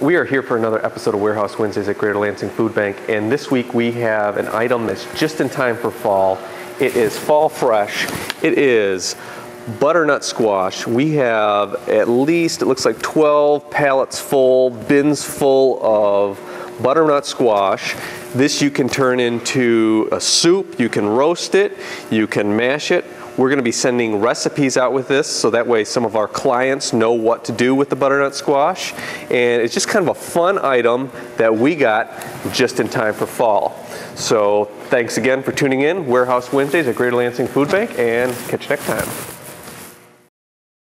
We are here for another episode of Warehouse Wednesdays at Greater Lansing Food Bank, and this week we have an item that's just in time for fall. It is fall fresh. It is butternut squash. We have at least, it looks like 12 pallets full, bins full of butternut squash. This you can turn into a soup, you can roast it, you can mash it. We're going to be sending recipes out with this so that way some of our clients know what to do with the butternut squash. And it's just kind of a fun item that we got just in time for fall. So thanks again for tuning in. Warehouse Wednesdays at Greater Lansing Food Bank and catch you next time.